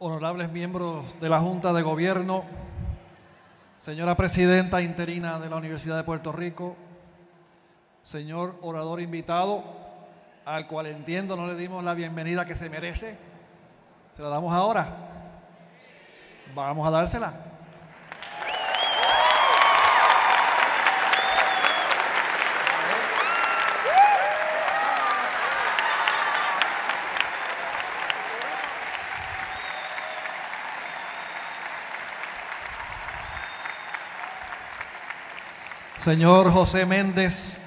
honorables miembros de la Junta de Gobierno, señora Presidenta interina de la Universidad de Puerto Rico, señor orador invitado, al cual entiendo no le dimos la bienvenida que se merece, se la damos ahora. Vamos a dársela. Señor José Méndez,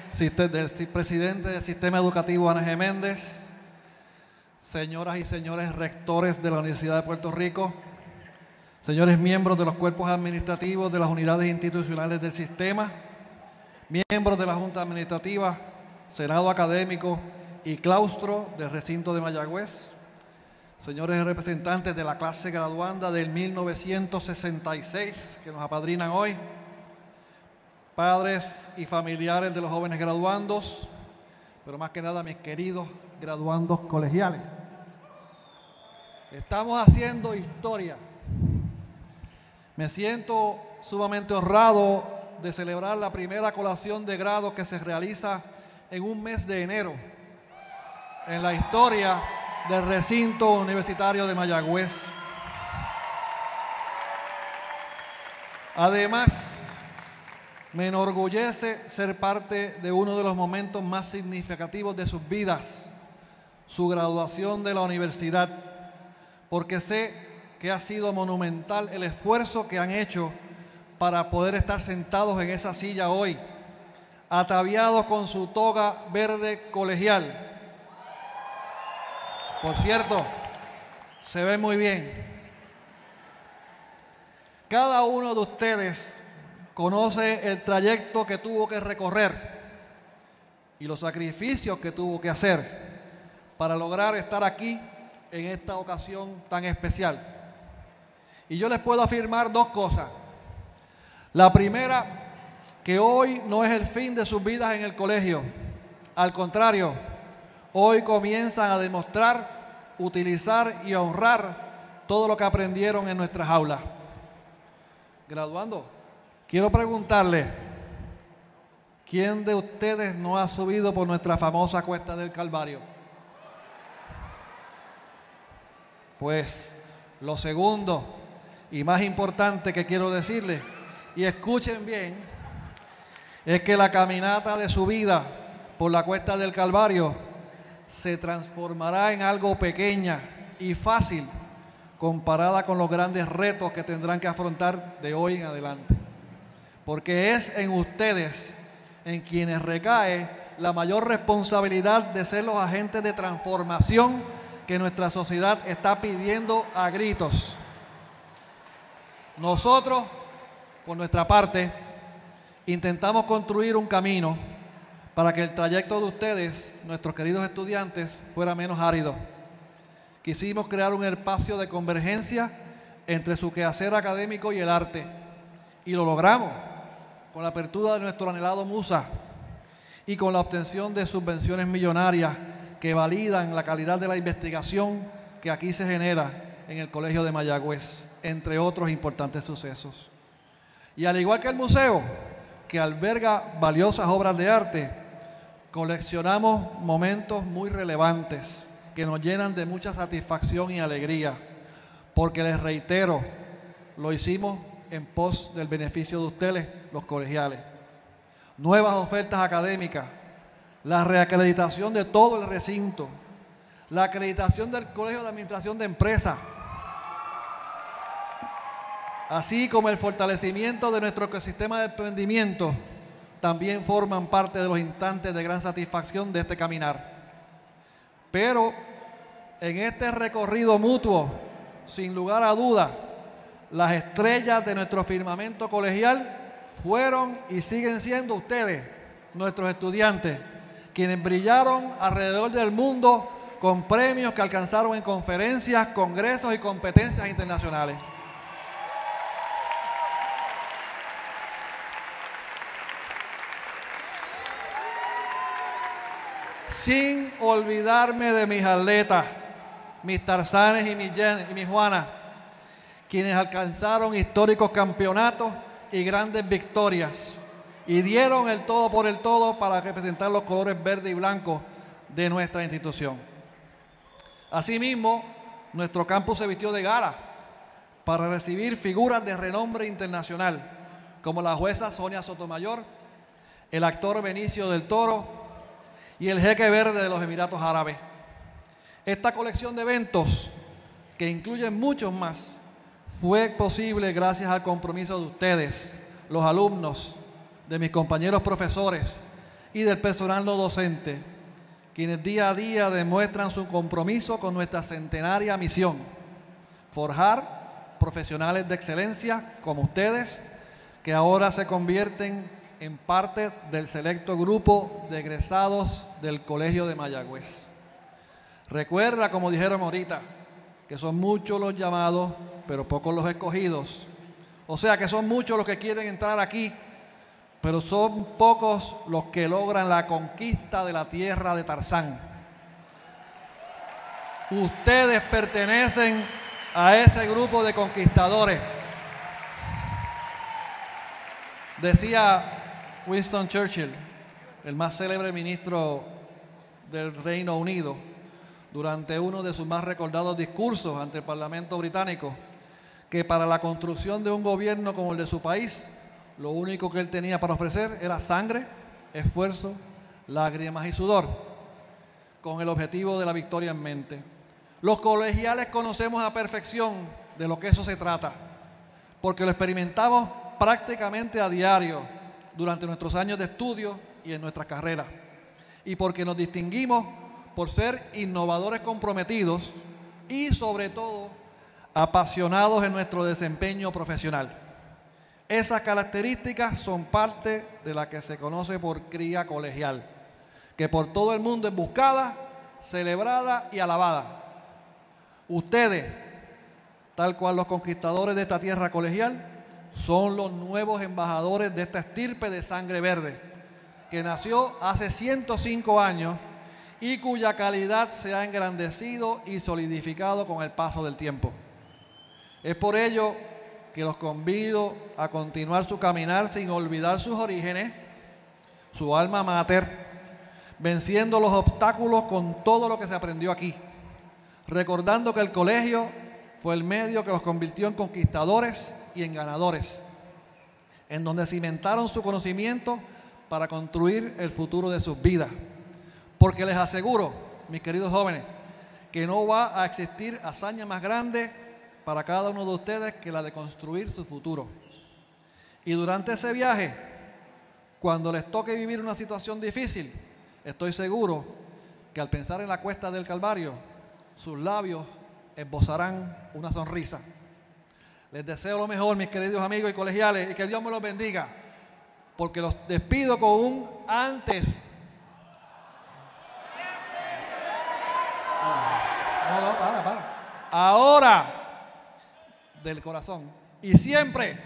presidente del Sistema Educativo Ana G. Méndez, señoras y señores rectores de la Universidad de Puerto Rico, señores miembros de los cuerpos administrativos de las unidades institucionales del sistema, miembros de la Junta Administrativa, Senado Académico y claustro del recinto de Mayagüez, señores representantes de la clase graduanda del 1966 que nos apadrinan hoy, padres y familiares de los jóvenes graduandos, pero más que nada mis queridos graduandos colegiales. Estamos haciendo historia. Me siento sumamente honrado de celebrar la primera colación de grado que se realiza en un mes de enero en la historia del recinto universitario de Mayagüez. Además, me enorgullece ser parte de uno de los momentos más significativos de sus vidas, su graduación de la universidad, porque sé que ha sido monumental el esfuerzo que han hecho para poder estar sentados en esa silla hoy, ataviados con su toga verde colegial. Por cierto, se ve muy bien. Cada uno de ustedes conoce el trayecto que tuvo que recorrer y los sacrificios que tuvo que hacer para lograr estar aquí en esta ocasión tan especial. Y yo les puedo afirmar dos cosas. La primera, que hoy no es el fin de sus vidas en el colegio. Al contrario, hoy comienzan a demostrar, utilizar y honrar todo lo que aprendieron en nuestras aulas. Graduando, Quiero preguntarle, ¿quién de ustedes no ha subido por nuestra famosa cuesta del Calvario? Pues lo segundo y más importante que quiero decirle, y escuchen bien, es que la caminata de su vida por la cuesta del Calvario se transformará en algo pequeña y fácil comparada con los grandes retos que tendrán que afrontar de hoy en adelante porque es en ustedes en quienes recae la mayor responsabilidad de ser los agentes de transformación que nuestra sociedad está pidiendo a gritos. Nosotros, por nuestra parte, intentamos construir un camino para que el trayecto de ustedes, nuestros queridos estudiantes, fuera menos árido. Quisimos crear un espacio de convergencia entre su quehacer académico y el arte, y lo logramos con la apertura de nuestro anhelado MUSA y con la obtención de subvenciones millonarias que validan la calidad de la investigación que aquí se genera en el Colegio de Mayagüez, entre otros importantes sucesos. Y al igual que el museo, que alberga valiosas obras de arte, coleccionamos momentos muy relevantes que nos llenan de mucha satisfacción y alegría, porque les reitero, lo hicimos en pos del beneficio de ustedes, los colegiales. Nuevas ofertas académicas, la reacreditación de todo el recinto, la acreditación del Colegio de Administración de Empresas, así como el fortalecimiento de nuestro ecosistema de emprendimiento, también forman parte de los instantes de gran satisfacción de este caminar. Pero en este recorrido mutuo, sin lugar a dudas, las estrellas de nuestro firmamento colegial fueron y siguen siendo ustedes, nuestros estudiantes, quienes brillaron alrededor del mundo con premios que alcanzaron en conferencias, congresos y competencias internacionales. Sin olvidarme de mis atletas, mis tarzanes y mis, y mis juanas quienes alcanzaron históricos campeonatos y grandes victorias y dieron el todo por el todo para representar los colores verde y blanco de nuestra institución. Asimismo, nuestro campus se vistió de gala para recibir figuras de renombre internacional, como la jueza Sonia Sotomayor, el actor Benicio del Toro y el jeque verde de los Emiratos Árabes. Esta colección de eventos, que incluyen muchos más, fue posible gracias al compromiso de ustedes, los alumnos, de mis compañeros profesores y del personal no docente, quienes día a día demuestran su compromiso con nuestra centenaria misión, forjar profesionales de excelencia como ustedes, que ahora se convierten en parte del selecto grupo de egresados del Colegio de Mayagüez. Recuerda, como dijeron ahorita, que son muchos los llamados, pero pocos los escogidos. O sea que son muchos los que quieren entrar aquí, pero son pocos los que logran la conquista de la tierra de Tarzán. Ustedes pertenecen a ese grupo de conquistadores. Decía Winston Churchill, el más célebre ministro del Reino Unido, durante uno de sus más recordados discursos ante el Parlamento británico, que para la construcción de un gobierno como el de su país, lo único que él tenía para ofrecer era sangre, esfuerzo, lágrimas y sudor, con el objetivo de la victoria en mente. Los colegiales conocemos a perfección de lo que eso se trata, porque lo experimentamos prácticamente a diario durante nuestros años de estudio y en nuestra carrera, y porque nos distinguimos por ser innovadores comprometidos y sobre todo apasionados en nuestro desempeño profesional. Esas características son parte de la que se conoce por cría colegial, que por todo el mundo es buscada, celebrada y alabada. Ustedes, tal cual los conquistadores de esta tierra colegial, son los nuevos embajadores de esta estirpe de sangre verde, que nació hace 105 años y cuya calidad se ha engrandecido y solidificado con el paso del tiempo. Es por ello que los convido a continuar su caminar sin olvidar sus orígenes, su alma mater, venciendo los obstáculos con todo lo que se aprendió aquí, recordando que el colegio fue el medio que los convirtió en conquistadores y en ganadores, en donde cimentaron su conocimiento para construir el futuro de sus vidas. Porque les aseguro, mis queridos jóvenes, que no va a existir hazaña más grande para cada uno de ustedes que la de construir su futuro. Y durante ese viaje, cuando les toque vivir una situación difícil, estoy seguro que al pensar en la cuesta del Calvario, sus labios esbozarán una sonrisa. Les deseo lo mejor, mis queridos amigos y colegiales, y que Dios me los bendiga, porque los despido con un antes No, no, para, para. Ahora del corazón. Y siempre.